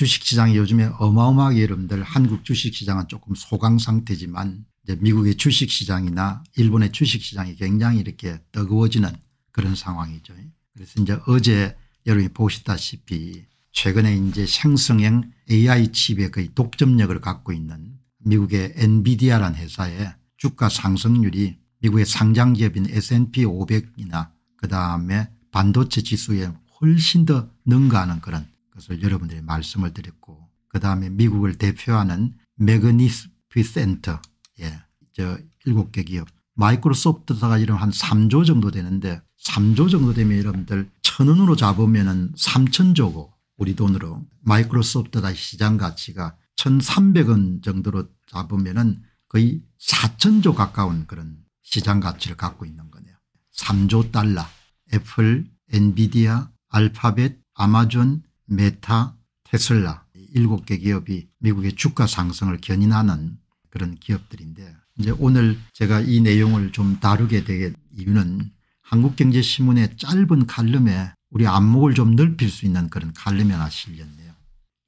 주식시장이 요즘에 어마어마하게 여러분들 한국 주식시장은 조금 소강 상태지만 미국의 주식시장이나 일본의 주식시장이 굉장히 이렇게 뜨거워지는 그런 상황이죠. 그래서 이제 어제 여러분이 보시다시피 최근에 이제 생성형 AI 칩의 거의 독점력을 갖고 있는 미국의 엔비디아라는 회사의 주가 상승률이 미국의 상장 기업인 S&P 500이나 그다음에 반도체 지수에 훨씬 더 능가하는 그런 것을 여러분들이 말씀을 드렸고 그 다음에 미국을 대표하는 Magnificent 예, 저 일곱 개 기업 마이크로소프트가 이런 한 3조 정도 되는데 3조 정도 되면 여러분들 천 원으로 잡으면 은 3천조고 우리 돈으로 마이크로소프트가 시장 가치가 1300원 정도로 잡으면 은 거의 4천조 가까운 그런 시장 가치를 갖고 있는 거네요. 3조 달러 애플 엔비디아 알파벳 아마존 메타, 테슬라 일곱 개 기업이 미국의 주가 상승을 견인하는 그런 기업들인데 이제 오늘 제가 이 내용을 좀 다루게 된 이유는 한국경제신문의 짧은 칼럼에 우리 안목을 좀 넓힐 수 있는 그런 칼럼이 하나 실렸네요.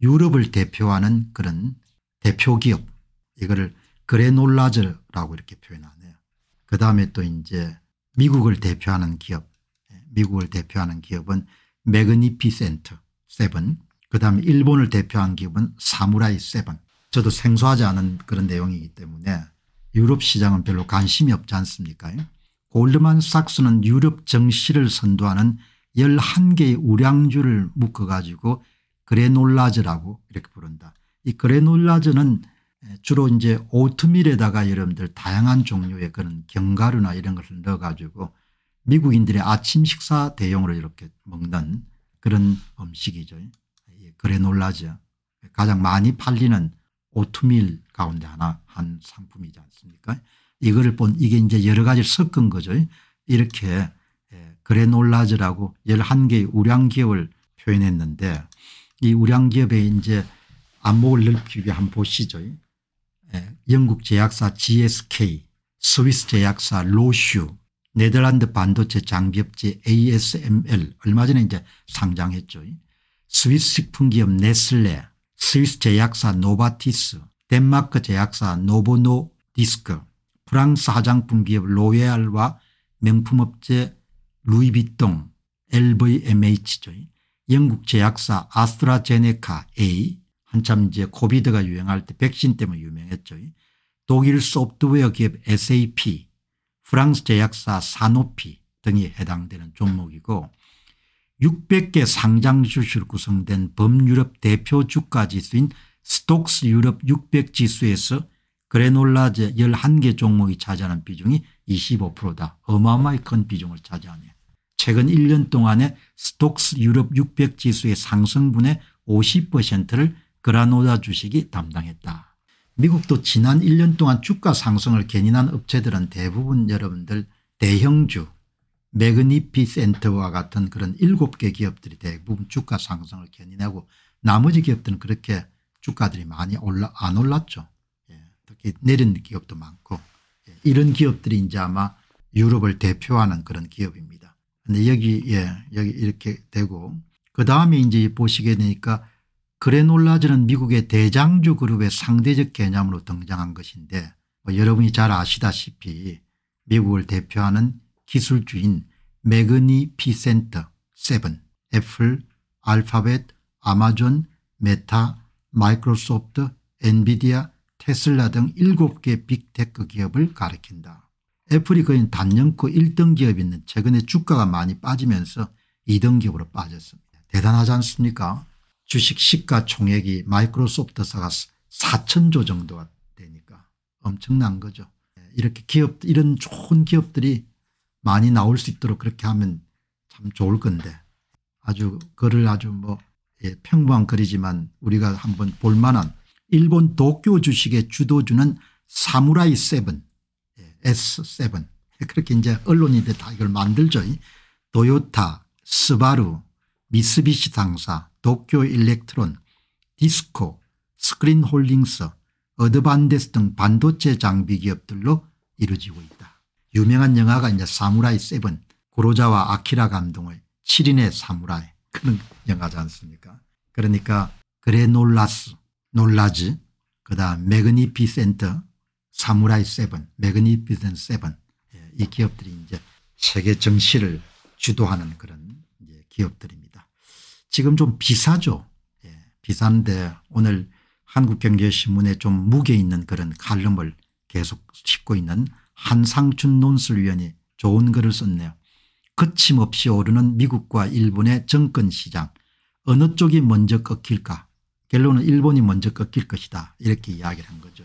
유럽을 대표하는 그런 대표 기업 이거를 GRANOLAS라고 이렇게 표현하네요. 그 다음에 또 이제 미국을 대표하는 기업 미국을 대표하는 기업은 Magnificent Seven 그다음에 일본을 대표한 기업은 사무라이 Seven 저도 생소하지 않은 그런 내용이기 때문에 유럽 시장은 별로 관심이 없지 않습니까 골드만삭스는 유럽 증시를 선도하는 11개의 우량주를 묶어가지고 GRANOLAS라고 이렇게 부른다. 이 그레놀라즈는 주로 이제 오트밀에다가 여러분들 다양한 종류의 그런 견과류나 이런 것을 넣어가지고 미국인들의 아침 식사 대용으로 이렇게 먹는 그런 음식이죠. 그래 놀라즈 가장 많이 팔리는 오트밀 가운데 하나 한 상품이지 않습니까 이거를 본 이게 이제 여러 가지를 섞은 거죠. 이렇게 그래놀라즈라고 11개의 우량기업을 표현했는데 이 우량기업의 이제 안목을 넓히기 위해 한번 보시죠. 영국 제약사 GSK 스위스 제약사 로슈 네덜란드 반도체 장비업체 ASML 얼마 전에 이제 상장했죠. 스위스 식품기업 네슬레 스위스 제약사 노바티스 덴마크 제약사 노보노디스크 프랑스 화장품 기업 로레알과 명품업체 루이비통 LVMH죠. 영국 제약사 아스트라제네카 A 한참 이제 COVID가 유행할 때 백신 때문에 유명했죠. 독일 소프트웨어 기업 SAP 프랑스 제약사 사노피 등이 해당되는 종목이고 600개 상장 주식으로 구성된 범유럽 대표 주가 지수인 스톡스 유럽 600 지수에서 그래놀라즈 11개 종목이 차지하는 비중이 25%다. 어마어마하게 큰 비중을 차지하네. 최근 1년 동안에 스톡스 유럽 600 지수의 상승분의 50%를 그래놀라 주식이 담당했다. 미국도 지난 1년 동안 주가 상승을 견인한 업체들은 대부분 여러분들 대형주 Magnificent와 같은 그런 7개 기업들이 대부분 주가 상승을 견인하고 나머지 기업들은 그렇게 주가들이 많이 올라 안 올랐죠. 예, 특히 내린 기업도 많고 예, 이런 기업들이 이제 아마 유럽을 대표하는 그런 기업입니다. 근데 여기 예 여기 이렇게 되고 그 다음에 이제 보시게 되니까 그래놀라즈는 미국의 대장주 그룹의 상대적 개념으로 등장한 것인데 뭐 여러분이 잘 아시다시피 미국을 대표하는 기술주인 Magnificent Seven 애플 알파벳 아마존 메타 마이크로소프트 엔비디아 테슬라 등 7개 빅테크 기업을 가리킨다. 애플이 거의 단연코 1등 기업인데 최근에 주가가 많이 빠지면서 2등 기업으로 빠졌습니다. 대단하지 않습니까 주식 시가총액이 마이크로소프트사가 4천조 정도가 되니까 엄청난 거죠. 이렇게 기업 이런 좋은 기업들이 많이 나올 수 있도록 그렇게 하면 참 좋을 건데 아주 글을 아주 뭐 예, 평범한 글이지만 우리가 한번 볼만한 일본 도쿄 주식의 주도주는 사무라이 Seven S7 그렇게 이제 언론인들 다 이걸 만들죠. 도요타 스바루 미쓰비시 상사 도쿄 일렉트론 디스코 스크린 홀딩스 어드반테스트 등 반도체 장비 기업들로 이루어지고 있다. 유명한 영화가 이제 사무라이 Seven 구로사와 아키라 감동의 7인의 사무라이 그런 영화지 않습니까 그러니까 그래놀라스 놀라즈 그다음 Magnificent 사무라이 Seven Magnificent Seven 예, 이 기업들이 이제 세계 증시를 주도하는 그런 기업들입니다. 지금 좀 비싸죠. 예, 비싼데 오늘 한국경제신문에 좀 무게 있는 그런 칼럼을 계속 싣고 있는 한상춘 논술위원이 좋은 글을 썼네요. 거침없이 오르는 미국과 일본의 정권시장 어느 쪽이 먼저 꺾일까 결론은 일본이 먼저 꺾일 것이다 이렇게 이야기를 한 거죠.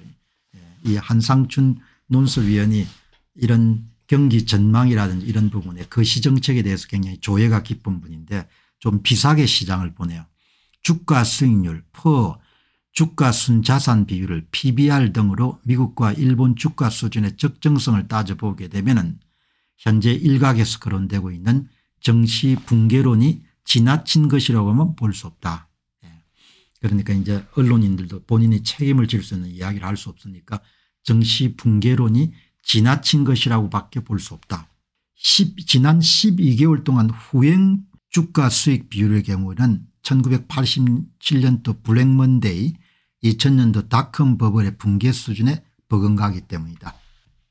예, 이 한상춘 논술위원이 이런 경기 전망이라든지 이런 부분에 거시정책에 대해서 굉장히 조예가 깊은 분인데 좀 비싸게 시장을 보내요. 주가 수익률, 퍼, 주가 순자산 비율을 PBR 등으로 미국과 일본 주가 수준의 적정성을 따져보게 되면 현재 일각에서 거론되고 있는 정시 붕괴론이 지나친 것이라고 하면 볼 수 없다. 예. 그러니까 이제 언론인들도 본인이 책임을 질 수 있는 이야기를 할 수 없으니까 정시 붕괴론이 지나친 것이라고 밖에 볼 수 없다. 10, 지난 12개월 동안 후행 주가 수익 비율의 경우는 1987년도 블랙먼데이 2000년도 닷컴 버블의 붕괴 수준에 버금가기 때문이다.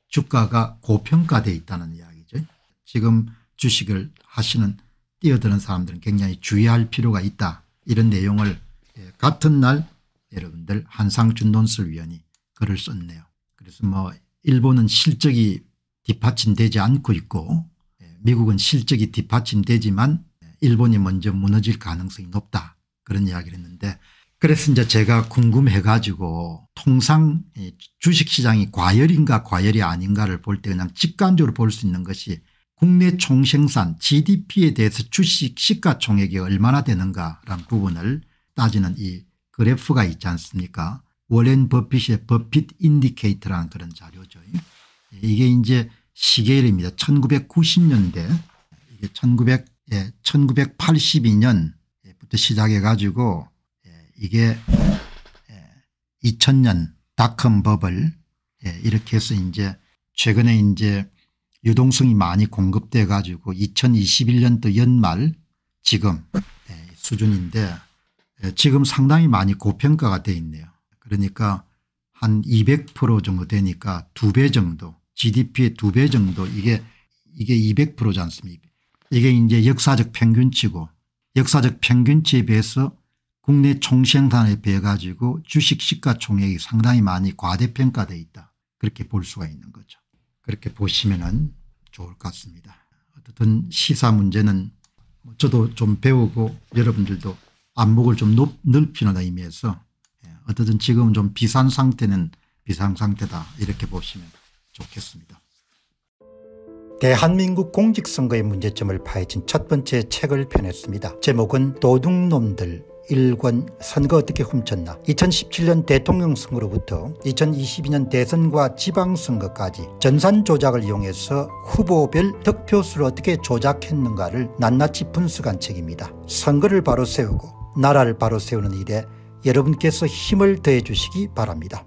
주가가 고평가되어 있다는 이야기죠. 지금 주식을 하시는 뛰어드는 사람들은 굉장히 주의할 필요가 있다. 이런 내용을 예, 같은 날 여러분들 한상준 논술위원이 글을 썼네요. 그래서 뭐 일본은 실적이 뒷받침되지 않고 있고 예, 미국은 실적이 뒷받침되지만 일본이 먼저 무너질 가능성이 높다. 그런 이야기를 했는데 그래서 이제 제가 궁금해 가지고 통상 주식시장이 과열인가 과열이 아닌가를 볼 때 그냥 직관적으로 볼 수 있는 것이 국내 총생산 GDP에 대해서 주식 시가총액이 얼마나 되는가라는 부분을 따지는 이 그래프가 있지 않습니까 워렌 버핏의 버핏 indicator라는 그런 자료죠. 이게 이제 시계열입니다. 1990년대 이게 1900, 예, 1982년부터 시작해 가지고 이게 2000년 닷컴 버블 예, 이렇게 해서 이제 최근에 이제 유동성이 많이 공급돼 가지고 2021년도 연말 지금 예, 수준인데 예, 지금 상당히 많이 고평가가 돼 있네요. 그러니까 한 200% 정도 되니까 두 배 정도 GDP의 두 배 정도 이게 이게 200%지 않습니까 이게 이제 역사적 평균치고 역사적 평균치에 비해서 국내 총생산에 비해 가지고 주식 시가총액이 상당히 많이 과대평가되어 있다. 그렇게 볼 수가 있는 거죠. 그렇게 보시면 좋을 것 같습니다. 어쨌든 시사 문제는 뭐 저도 좀 배우고 여러분들도 안목을 좀 넓히는 의미에서 예, 어쨌든 지금 좀 비상 상태는 비상 상태다 이렇게 보시면 좋겠습니다. 대한민국 공직선거의 문제점을 파헤친 첫 번째 책을 펴냈습니다. 제목은 도둑놈들 1권 선거 어떻게 훔쳤나 2017년 대통령 선거로부터 2022년 대선과 지방선거까지 전산 조작을 이용해서 후보별 득표수를 어떻게 조작했는가를 낱낱이 분석한 책입니다. 선거를 바로 세우고 나라를 바로 세우는 일에 여러분께서 힘을 더해 주시기 바랍니다.